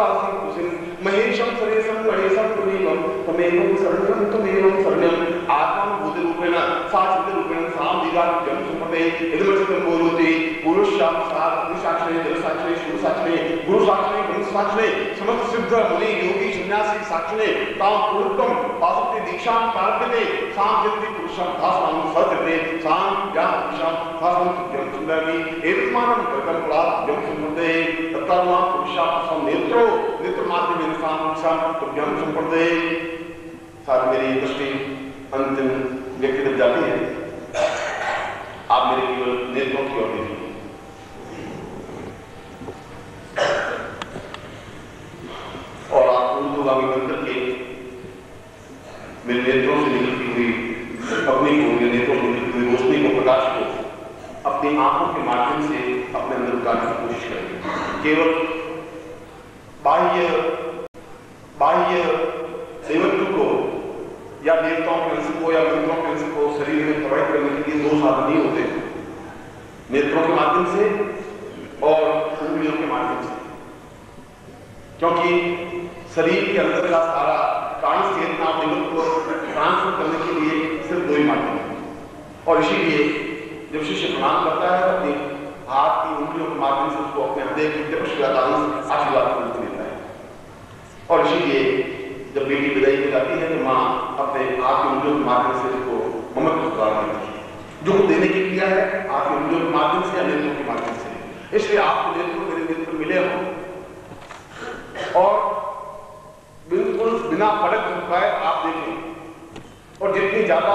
सनित्यम सवासम कुसिम महेशम सरेशम गणेशम तुमेवम तमेवम शरणम तमेवम शरणम आत्मा बुद्धि रूपेण साचित रूपेण साम दीगार्जम सुपते इदमचितम बोलोति पुरुषाम सार साक्षरे जल साक्षरे शिव साक्षरे गुरु साक्षरे ब्रह्म साक्षरे समस्त सिद्ध मुनि योगी सन्यासी साक्षरे ताम पूर्वम पासुते दीक्षां प्रार्थते साम जन्ति पुरुषं भासमान सत्यते साम ज्ञान पुरुषं भासमान तुभ्यं सुंदरमी एतमानं कर्तम प्राप्यं सुमते तत्तमा पुरुषां सम नेत्रो। नेत्र माध्यमेन साम पुरुषं तुभ्यं संपदे साथ मेरी दृष्टि अंतिम व्यक्ति जाती है। आप मेरे केवल नेत्रों की ओर देखिए और ऊर्ध्वगामी बन करके मेरे नेत्रों से निकलती हुई अग्नि को मेरे नेत्रों से निकलती हुई रोशनी को, प्रकाश को, अपनी आँखों के माध्यम से अपने अंदर उतारने की कोशिश करें केवल बाह्य बाह्य देवत्व को, या देवताओं के अंश को, या मंत्रों के अंश को शरीर में प्रवाहित करने के लिए दो साधन नहीं होते नेत्रों के माध्यम से और उंगलियों के माध्यम से। क्योंकि शरीर के अंदर का सारा प्राण चेतना जगत को ट्रांसफ़र करने के लिए सिर्फ़ दो ही माध्यम है और इसीलिए जब शिष्य प्रणाम करता है अपने हाथ की उंगलियों के माध्यम से उसको अपने हृदय की आशीर्वाद पूर्ति देता है। और इसीलिए जब बेटी विदाई में जाती है तो माँ अपने हाथ की उंगलियों के माध्यम से उसको ममत्व प्रदान करती है। जो देने की क्रिया है, हाथ की उंगलियों के माध्यम से या नेत्रों के माध्यम से। इसलिए आपको नेत्र मेरे नेत्र मिले हों। और बिल्कुल बिना फ़र्क झुकाए आप देखें। और जितनी ज़्यादा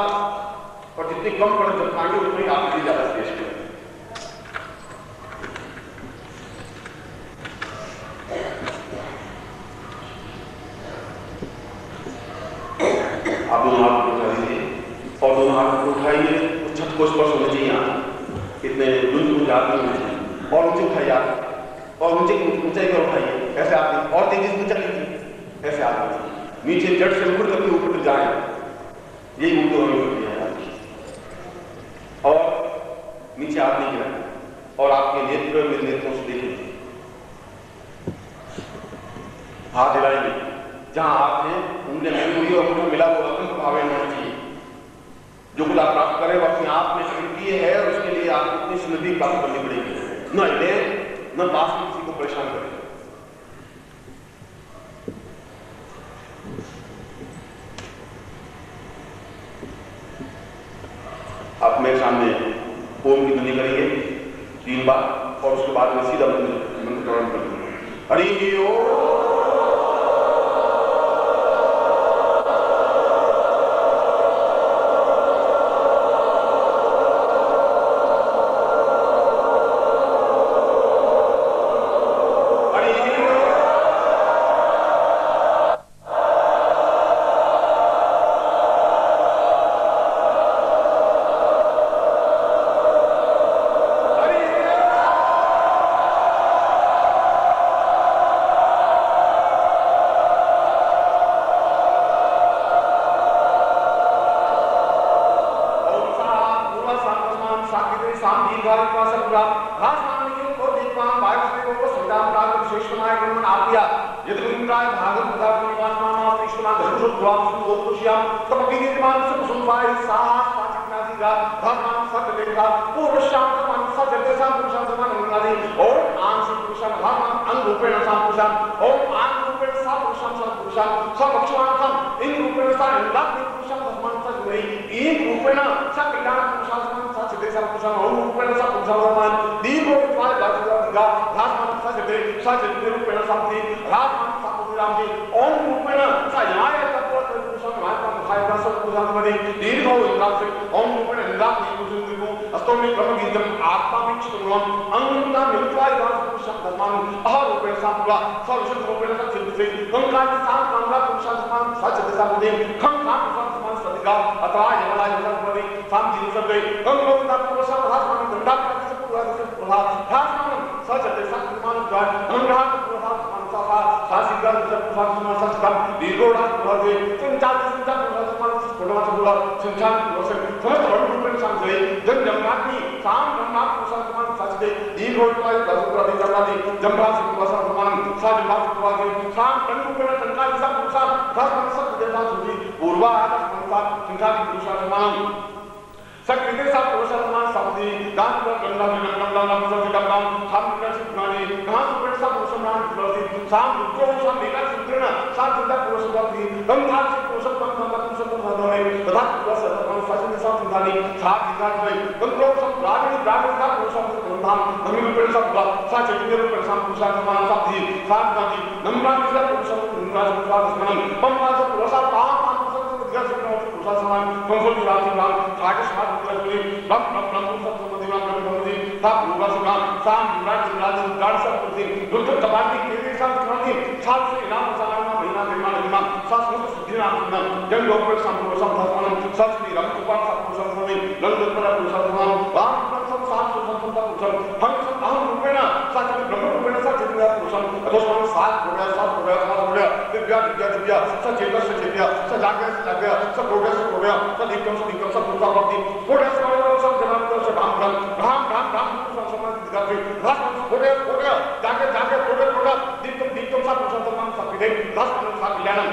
और जितनी कम फ़र्क झुकाएँगे उतनी आपके लिए ज़्यादा श्रेष्ठ है आप दोनों हाथ उठा लीजिए। और दोनों हाथ उठाइए। छत को स्पर्श होने चाहिए यहाँ। इतने बिल्कुल जाते होने चाहिए। और ऊँचे उठाइए आप। और ऊँचे ऊंचाई पर उठाइए। ऐसे आप और तेज़ी से ऊँचा कीजिए। आप कीजिए नीचे जड़ से ऊपर तक ऊपर जाए। यही ऊपर होने होती है और नीचे हाथ नहीं गिरा और आपके नेत्र मेरे नेत्रों से देख। लीजिए हाथ हिलाएँगे। जहाँ हाथ है उंगली मिली हुई और उनको मिला हुआ अत्यंत भावे होना चाहिए। जो कुछ आप प्राप्त करें, वो अपने आप में स्वीकृति है और उसके लिए आपको इतनी समृद्धि प्राप्त करनी पड़ेगी। न हिले, न पास में किसी को परेशान करें। आप मेरे सामने ओम की ध्वनि करेंगे, तीन बार, और उसके बाद में सीधा मंत्र मंत्र प्रारंभ कर दूँगा हरि ओम Buddha, Radhana Sagadri, Sajid Nirupena Samti, Radhana Sakuramji, Om Rupena, Sayaya Tapota Kushan, Vata Mukhaya Sakuramani, Dirgo Indrakshi, Om Rupena Indrakshi Kusundriku, Astomi Brahmagidam, Atma Vichitulam, Ananda Mitvai Das Kushan Dharmanu, Aha Rupena Samula, Sarushan Rupena Sakuramji, Kankati Sam Kanga Kushan Saman, Sajid Samudi, Kam Sam Kushan Saman Sadika, Atraya Himalaya Kushan Samji Kushan Gay, Kam Kushan Kushan Kushan Kushan Kushan Kushan Kushan Kushan Kushan Kushan Kushan Kushan Kushan Kushan सचतेसत् कृपानुद्वार अनुराग प्रभाव मनसाफा सासिगर जब प्रभाव मनसाफ कम दीर्घोड़ा प्रभाव हुए संचार संचार प्रभाव समाज प्रभाव प्रभाव संचार रोशन समस्त वर्ग रूपेण शांत हुए जब जम्राती साम ब्रह्मा प्रसाद समान सचते दीर्घोड़ा प्रभाव प्रभाव जम्राती जम्रा से प्रभाव समान साज भाव प्रभाव हुए साम कण रूपेण संचार संचार प्रभाव प्रसाद देवता सुधी पूर्वा आदर्श मनसाफ संचार पुरुषार्थ समान सक्रिय पुरुषोत्तम सपदी दान पर गंगा में गंगा ना पुरुष जी का काम हम कर सुनाने कहाँ सुपर सा पुरुषोत्तम प्रसिद्ध साम जो सा मेरा सुत्रण सा चिंता पुरुषोत्तम थी हम था पुरुषोत्तम का पुरुषोत्तम भगवान है तथा पुरुषोत्तम फसन सा सुनाने सा चिंता में गंगा सा प्राणी प्राणी का पुरुषोत्तम धाम हमें पर सब सा चैतन्य पर सा पुरुषोत्तम सा थी सा चिंता नम्र पुरुषोत्तम नम्र पुरुषोत्तम हम सा पुरुषोत्तम sa tidak purusa berarti dan ham si purusa teman teman purusa teman hadore tetap purusa teman fashion sa sebenarnya sa tidak baik dan kalau sa berani berani sa purusa teman ham kami berperan sa buat sa jadi berperan sa purusa teman sabdi sa berarti nambah bisa purusa teman purusa teman pemasa purusa paham दोनों सात हो गया सब हो गया सब हो गया दिव्या दिव्या दिव्या सब झेलिया सब झेलिया सब जाग गया सब जाग गया सब हो गया सब हो गया सब दिक्कम सब दिक्कम सब दुर्गा भक्ति हो गया सब हो गया सब जना सब राम राम राम राम राम सब सब दिखा के रस हो गया हो गया जाके जाके हो गया हो गया दिक्कम दिक्कम सब सब तमाम सब दे रस सब लेना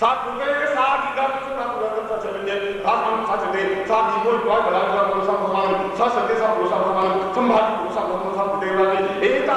साथ हो गए साथ इधर सब हो गया सब चले गए राम राम साथ चले साथ जीवन को भला सब सब सब सत्य सब सब संभाजी सब सब देवराज एकता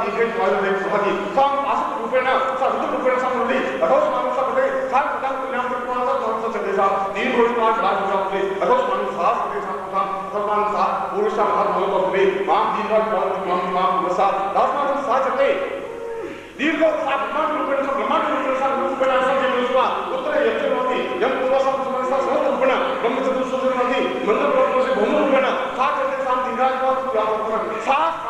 सते सा दिखे वायु दे सुहागी सा आस रूपेण सा रुद्र रूपेण सा मुरली अगोस मान सा सते सा पता को नाम को सा सा सा चलते सा रोज का राज का होते अगोस मान सा सते सा सा भगवान सा पुरुष सा हर मन को वे माँ दिन रात माँ माँ पुरुष दास मान सा चलते दीर्घ सा ब्रह्मांड रूपेण सा ब्रह्मांड रूपेण सा रूपेण सा जे मुसवा उत्तर यज्ञ होती यम पूर्व सा सा सा सा रूपेण ब्रह्म चतुर्सुर होती मंत्र प्रोत्तो से भूम रूपेण सा चलते सा दिन रात का पूरा होता सा सा सा सते सा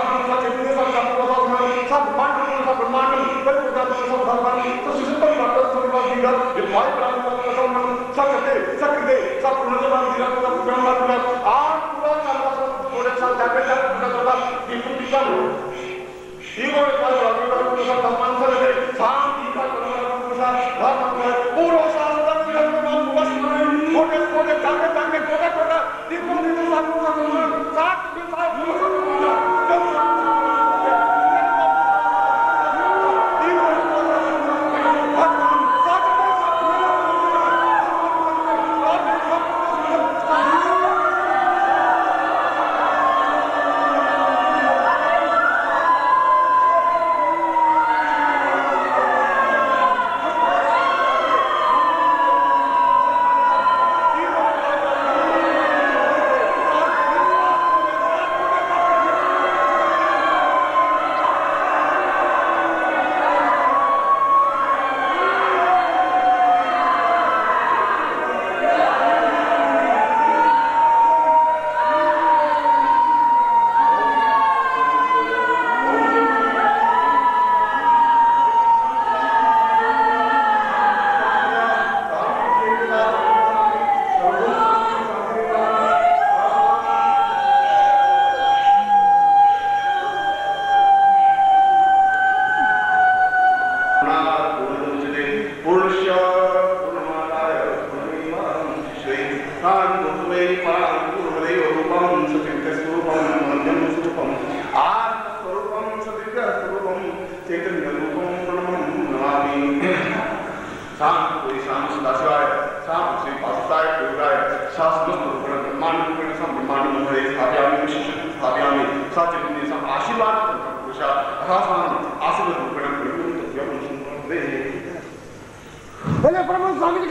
Mai berantam bersama sakit, sakit, sakit menjelang tidak tetap gambar berat. Akulah kalau sudah saya dapat dan sudah tetap diputuskan. Ibu kalau lagi kalau sudah teman saya, sam tidak kalau sudah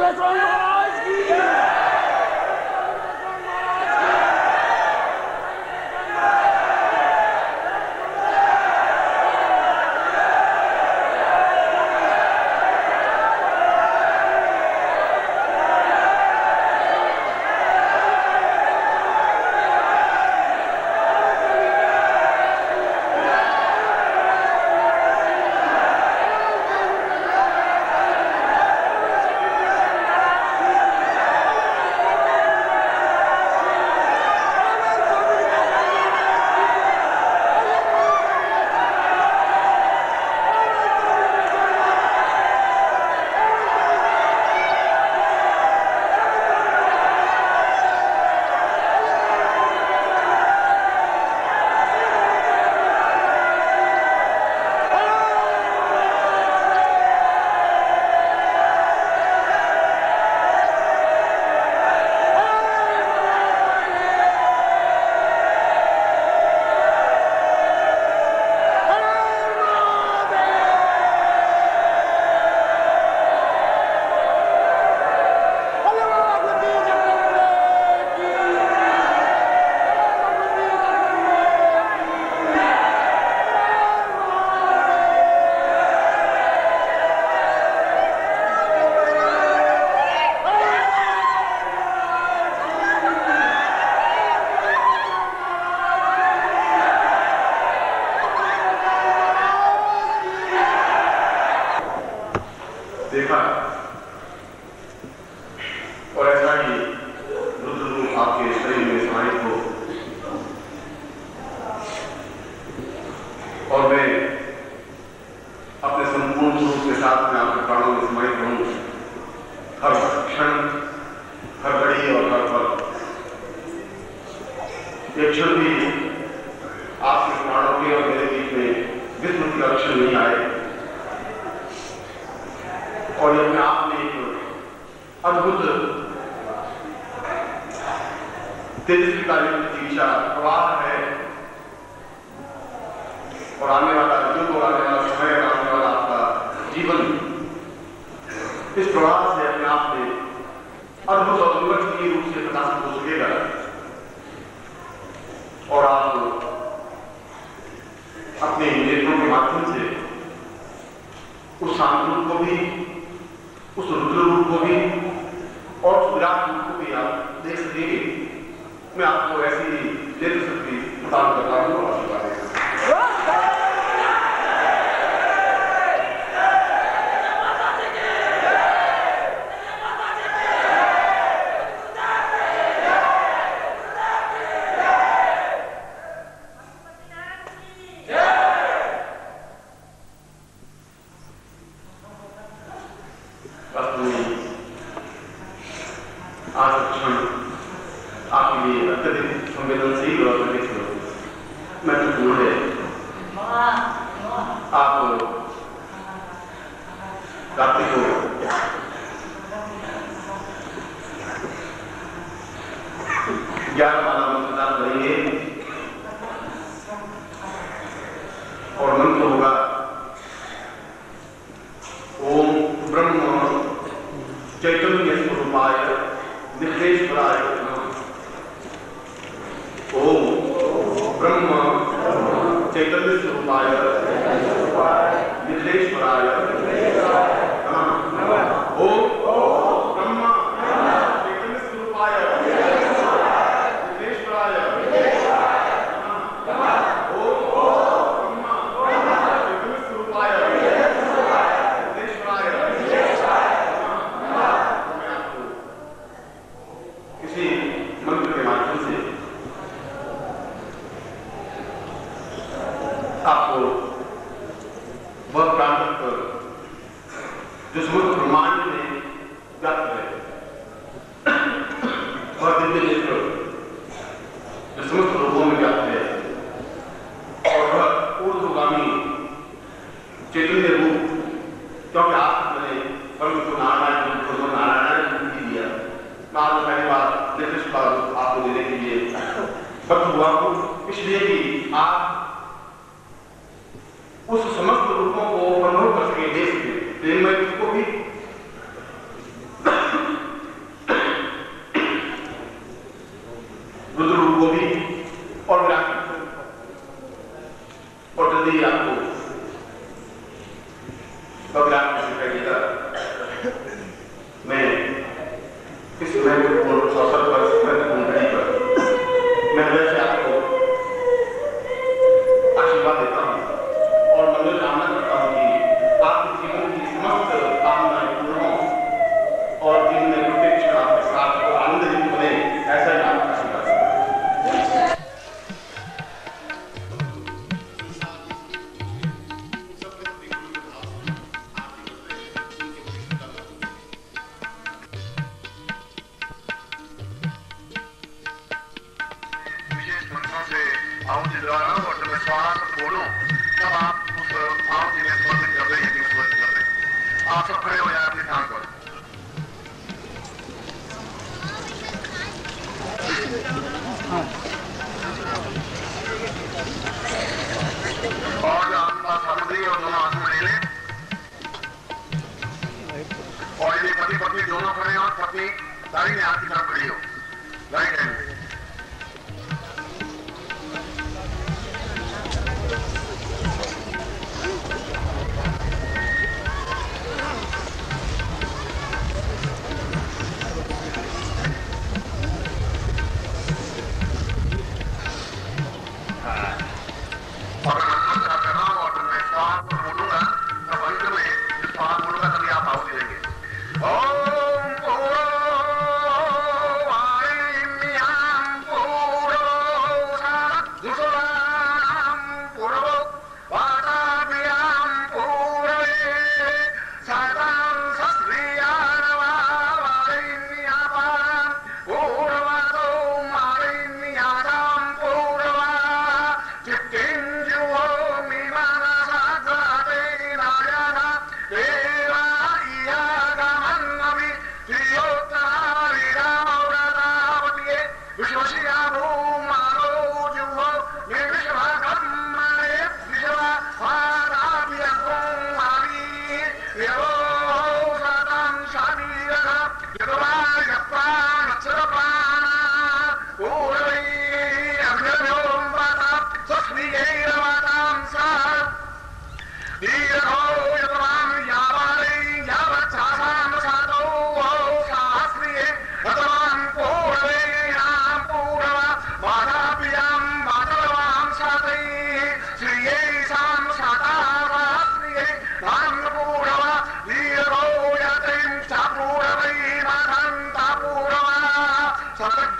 Congratulations! समस्त आप में अर्भिधी रूप से प्रकाशित हो है और निर्देश ऊर्धगामी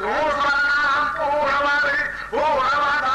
सतग्रोसानां पूर्वै पूर्वदामादेभ्यः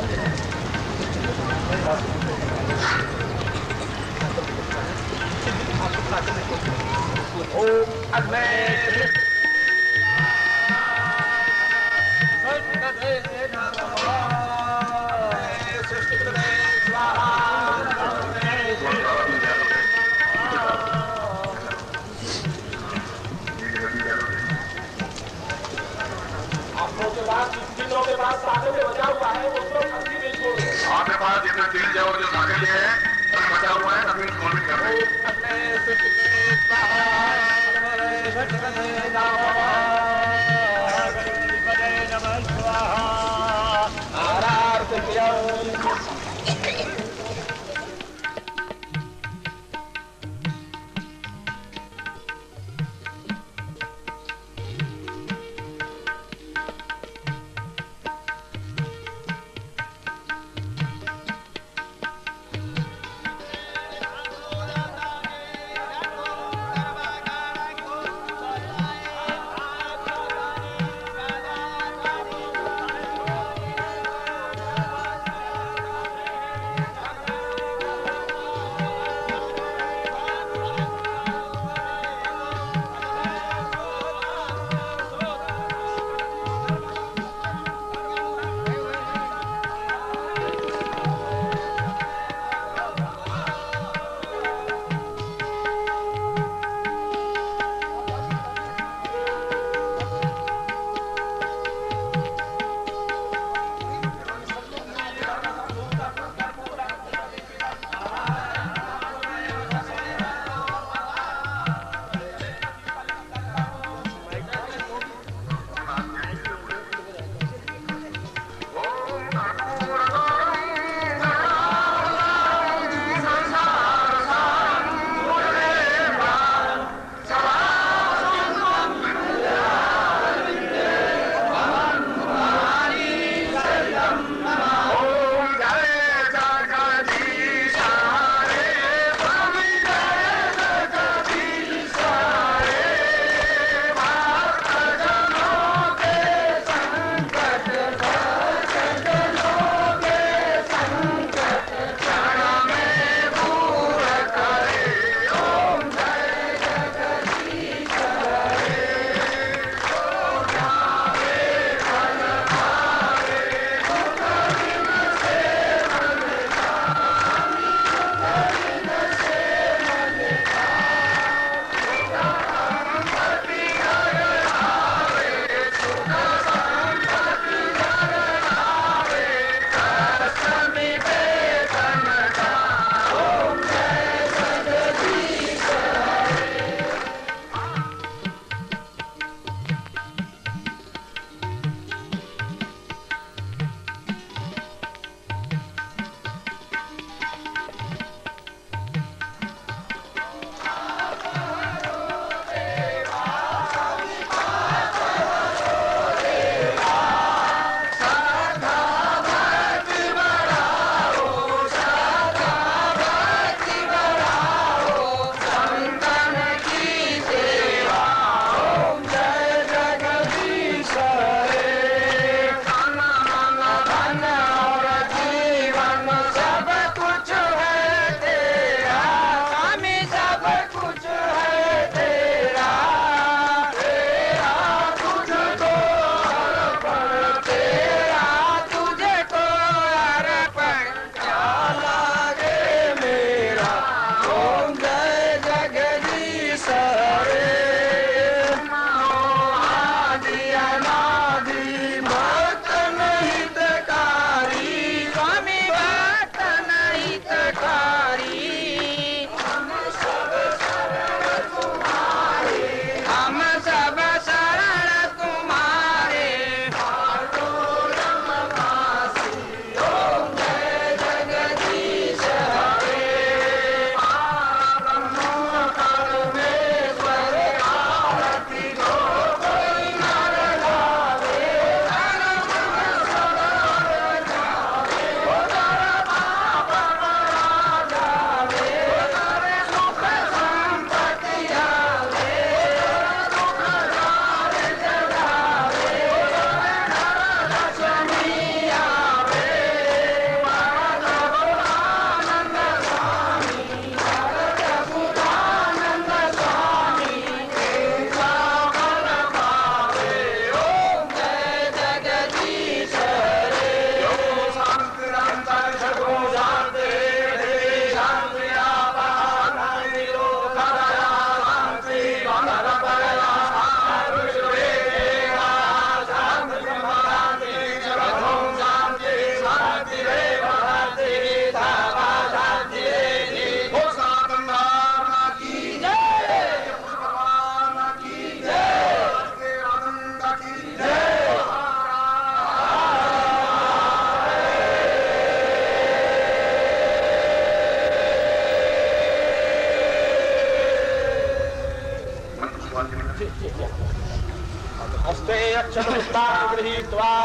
Oh, तीन और जो दाखिल है सब बचा हुआ है अभी कॉल कर रहे हैं? espiritual.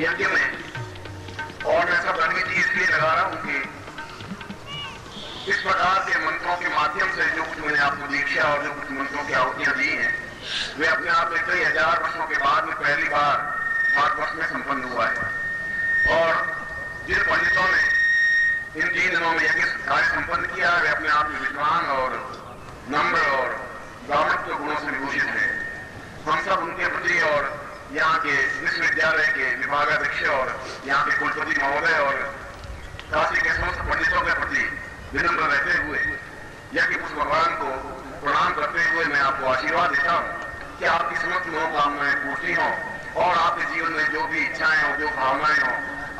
यज्ञ में और मैं सब रणनीति इसलिए लगा रहा हूँ कि इस प्रकार के मंत्रों के माध्यम से जो कुछ मैंने आपको दीक्षा और जो कुछ मंत्रों की आहुतियाँ दी हैं, वे अपने आप में कई हज़ार वर्षों के बाद में पहली बार भारतवर्ष में संपन्न हुआ है। और जिन पंडितों ने इन तीन दिनों में यज्ञ कार्य संपन्न किया, वे अपने आप में विद्वान और नम्र और ब्राह्मणत्व गुणों से विभूषित है। हम सब उनके प्रति और यहाँ के विश्वविद्यालय के विभागाध्यक्ष और यहाँ के कुलपति महोदय और काशी के समस्त पंडितों के प्रति विनम्र रहते हुए यज्ञ पुष्प भगवान को प्रणाम करते हुए मैं आपको आशीर्वाद देता हूँ कि आपकी समस्त मनोकामनाएँ पूर्ति हों और आपके जीवन में जो भी इच्छाएँ हो, जो भावनाएँ हो,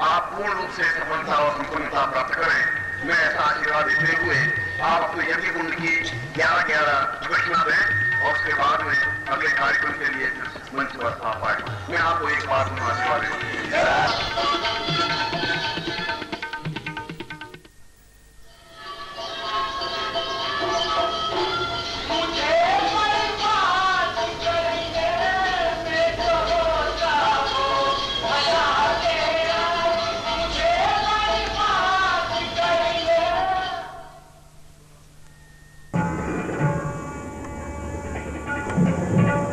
आप पूर्ण रूप से सफलता और संपन्नता प्राप्त करें। मैं ऐसा आशीर्वाद देते हुए आप अपने यज्ञ कुंड की ग्यारह ग्यारह प्रदक्षिणा दें और उसके बाद में अगले कार्यक्रम के लिए मंच पर आ पाए मैं आपको एक बात बार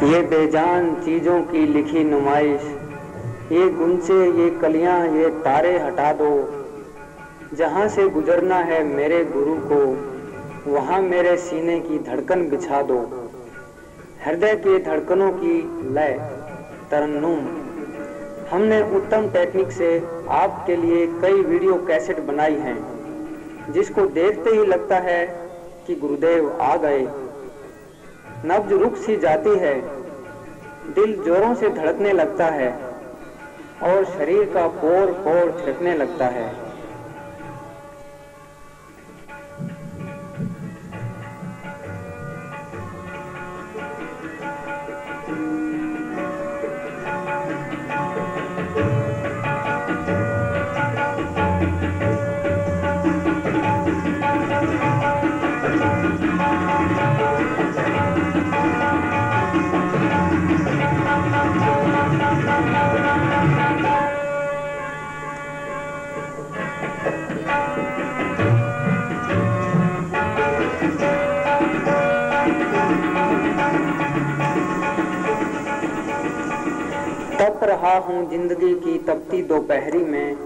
ये बेजान चीज़ों की लिखी नुमाइश, ये गुंचे, ये कलियाँ, ये तारे हटा दो। जहाँ से गुजरना है मेरे गुरु को, वहाँ मेरे सीने की धड़कन बिछा दो। हृदय के धड़कनों की लय, तरन्नुम। हमने उत्तम टेक्निक से आपके लिए कई वीडियो कैसेट बनाई हैं, जिसको देखते ही लगता है कि गुरुदेव आ गए। नब्ज रुक सी जाती है दिल जोरों से धड़कने लगता है और शरीर का पोर पोर छिड़कने लगता है। रहा हूँ ज़िंदगी की तपती दोपहरी में।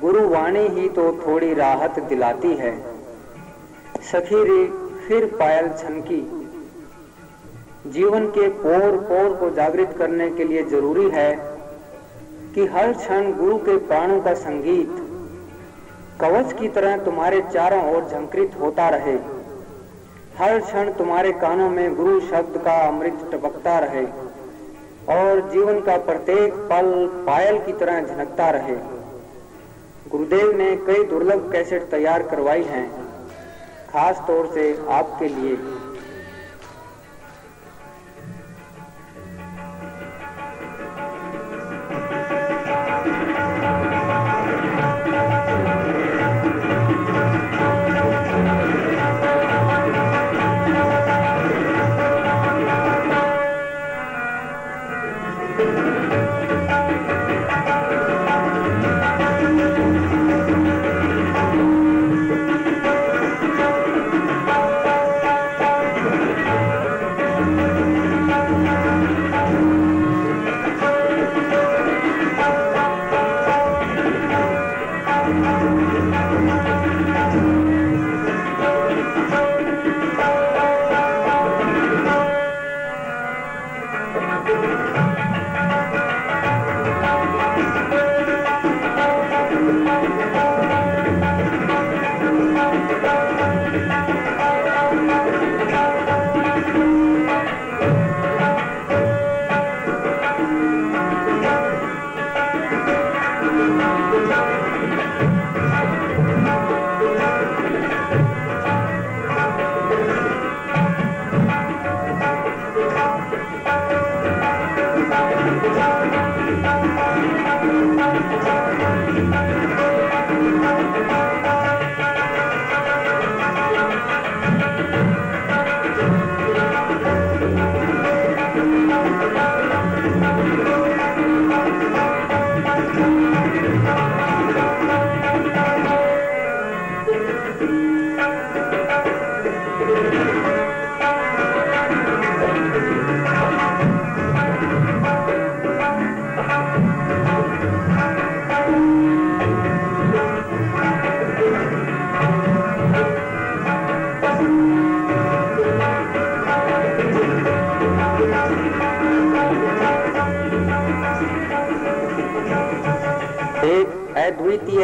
गुरु वाणी ही तो थोड़ी राहत दिलाती है। सखीरी फिर पायल छनकी। जीवन के पोर पोर को जागृत करने के लिए ज़रूरी है कि हर क्षण गुरु के प्राणों का संगीत, कवच की तरह तुम्हारे चारों ओर झंकृत होता रहे। हर क्षण तुम्हारे कानों में गुरु शब्द का अमृत टपकता रहे। और जीवन का प्रत्येक पल पायल की तरह झनकता रहे। गुरुदेव ने कई दुर्लभ कैसेट तैयार करवाई हैं, खास तौर से आपके लिए।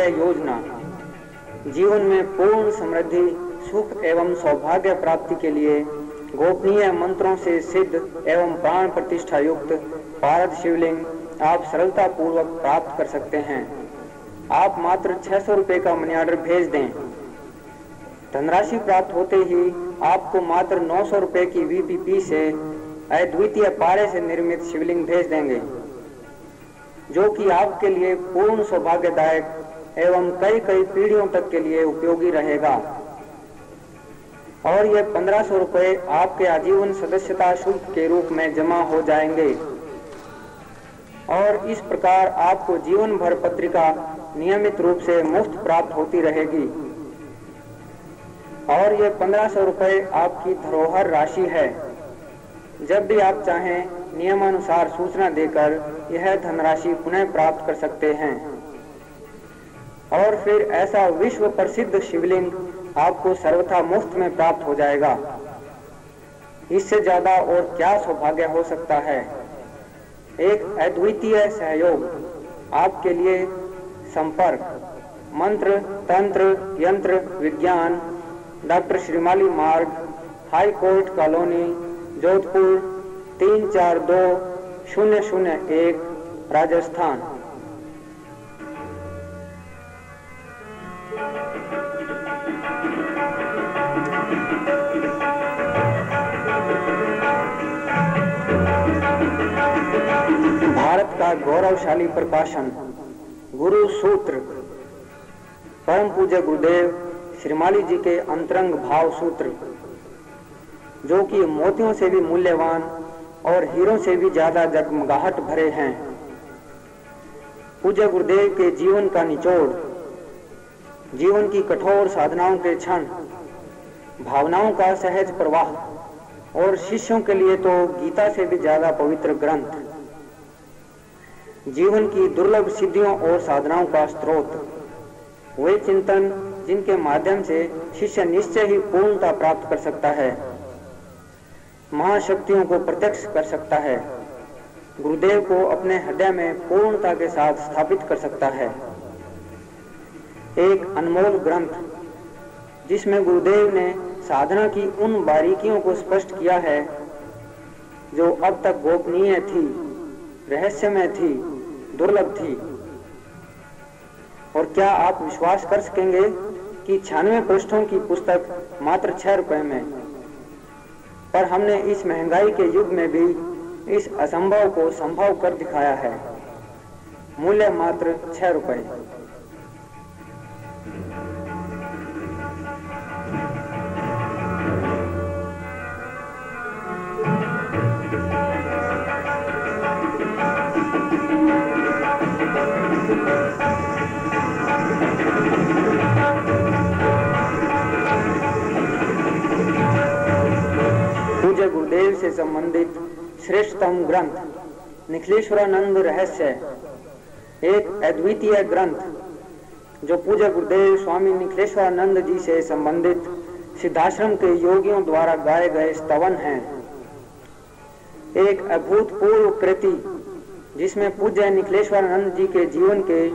अद्वितीय योजना जीवन में पूर्ण समृद्धि, सुख एवं सौभाग्य प्राप्ति के लिए गोपनीय मंत्रों से सिद्ध एवं प्राण प्रतिष्ठा युक्त पारद शिवलिंग आप सरलता पूर्वक प्राप्त कर सकते हैं। आप मात्र छह सौ रुपए का मनी ऑर्डर भेज दें। धनराशि प्राप्त होते ही आपको मात्र नौ सौ रुपए की वीपीपी से अद्वितीय पारे से निर्मित शिवलिंग भेज देंगे, जो कि आपके लिए पूर्ण सौभाग्यदायक एवं कई कई पीढ़ियों तक के लिए उपयोगी रहेगा। और ये पंद्रह सौ रुपए आपके आजीवन सदस्यता शुल्क के रूप में जमा हो जाएँगे। और इस प्रकार आपको जीवन भर पत्रिका नियमित रूप से मुफ़्त प्राप्त होती रहेगी। और ये पंद्रह सौ रुपए आपकी धरोहर राशि है। जब भी आप चाहें, नियमानुसार सूचना देकर यह धनराशि पुनः प्राप्त कर सकते हैं। और फिर ऐसा विश्व प्रसिद्ध शिवलिंग आपको सर्वथा मुफ़्त में प्राप्त हो जाएगा। इससे ज़्यादा और क्या सौभाग्य हो सकता है? एक अद्वितीय सहयोग, आपके लिए संपर्क, मंत्र, तंत्र, यंत्र, विज्ञान, डॉक्टर श्रीमाली मार्ग, हाई कोर्ट कॉलोनी, जोधपुर, तीन चार दो, शून्य शून्य एक, राजस्थान। का गौरवशाली प्रकाशन, गुरु सूत्र, परम पूज्य गुरुदेव श्रीमाली जी के अंतरंग भाव सूत्र, जो कि मोतियों से भी मूल्यवान और हीरों से भी ज़्यादा जगमगाहट भरे हैं। पूज्य गुरुदेव के जीवन का निचोड़, जीवन की कठोर साधनाओं के क्षण, भावनाओं का सहज प्रवाह और शिष्यों के लिए तो गीता से भी ज़्यादा पवित्र ग्रंथ। जीवन की दुर्लभ सिद्धियों और साधनाओं का स्रोत। वे चिंतन, जिनके माध्यम से शिष्य निश्चय ही पूर्णता प्राप्त कर सकता है, महाशक्तियों को प्रत्यक्ष कर सकता है, गुरुदेव को अपने हृदय में पूर्णता के साथ स्थापित कर सकता है। एक अनमोल ग्रंथ, जिसमें गुरुदेव ने साधना की उन बारीकियों को स्पष्ट किया है, जो अब तक गोपनीय थी, रहस्यमय थी दुर्लभ थी। और क्या आप विश्वास कर सकेंगे कि छियानवे पृष्ठों की पुस्तक मात्र छह रुपए में? पर हमने इस महँगाई के युग में भी इस असंभव को संभव कर दिखाया है। मूल्य मात्र छह रुपए। संबंधित श्रेष्ठतम ग्रंथ। निखिलेश्वरानंद रहस्य। एक अद्वितीय ग्रंथ, जो पूज्य गुरुदेव स्वामी निखिलेश्वरानंद जी से संबंधित सिद्धाश्रम के योगियों द्वारा गाए गए स्तवन हैं। एक अभूतपूर्व कृति, जिसमें पूज्य निखिलेश्वरानंद जी के जीवन के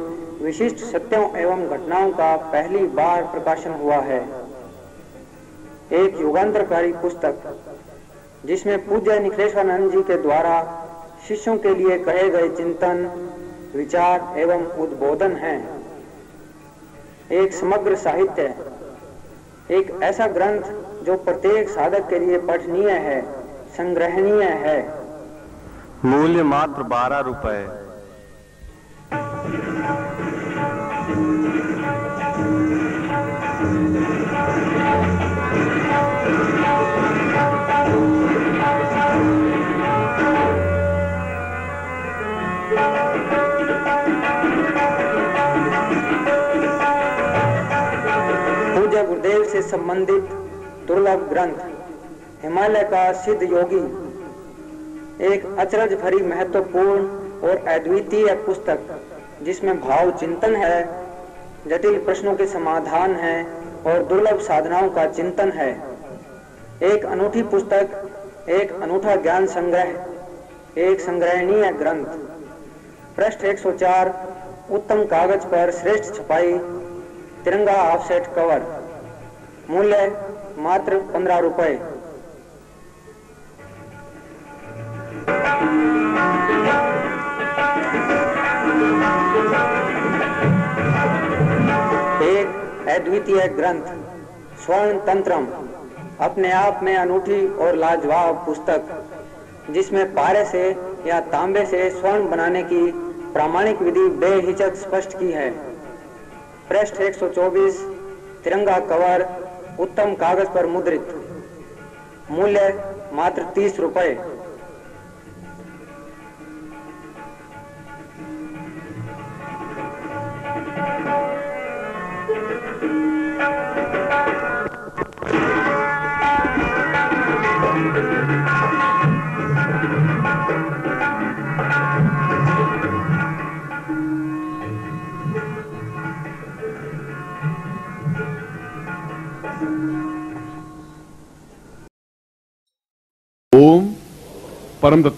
विशिष्ट सत्यों एवं घटनाओं का पहली बार प्रकाशन हुआ है। एक युगांतरकारी पुस्तक जिसमें पूज्य निखिलेश्वरानंद जी के द्वारा शिष्यों के लिए कहे गए चिंतन, विचार एवं उद्बोधन हैं। एक समग्र साहित्य, एक ऐसा ग्रंथ जो प्रत्येक साधक के लिए पठनीय है, संग्रहणीय है। मूल्य मात्र बारह रुपए। संबंधित दुर्लभ ग्रंथ, हिमालय का सिद्ध योगी, एक अचरज भरी महत्वपूर्ण और अद्वितीय पुस्तक, जिसमें भाव चिंतन है, जटिल प्रश्नों के समाधान है और दुर्लभ साधनाओं का चिंतन है। एक अनूठी पुस्तक, एक अनूठा ज्ञान संग्रह, एक संग्रहणीय ग्रंथ। पृष्ठ 104 उत्तम कागज़ पर श्रेष्ठ छपाई, तिरंगा ऑफसेट कवर। मूल्य मात्र पंद्रह रुपए एक अद्वितीय ग्रंथ स्वर्ण तंत्रम अपने आप में अनूठी और लाजवाब पुस्तक, जिसमें पारे से या तांबे से स्वर्ण बनाने की प्रामाणिक विधि बेहिचक स्पष्ट की है। पृष्ठ 124 तिरंगा कवर उत्तम कागज़ पर मुद्रित। मूल्य मात्र तीस रुपए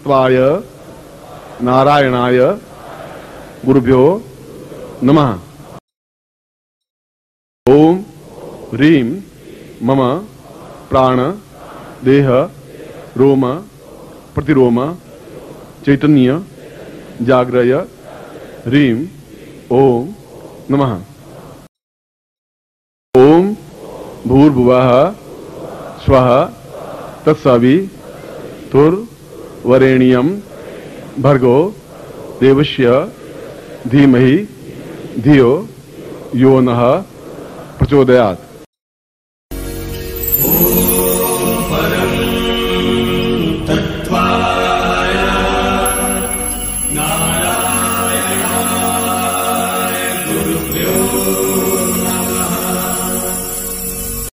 तत्वाय नारायणाय गुरुभ्यो नमः। ओम ह्रीं मम प्राण देह रोम प्रतिरोम चैतन्य जाग्रय ह्रीं ओम नमः। ओम भूर्भुवः, स्वः, तत्सवि तुर्वरेण्यम भर्गो देवश्य धीमहि धियो यो न प्रचोदयात्।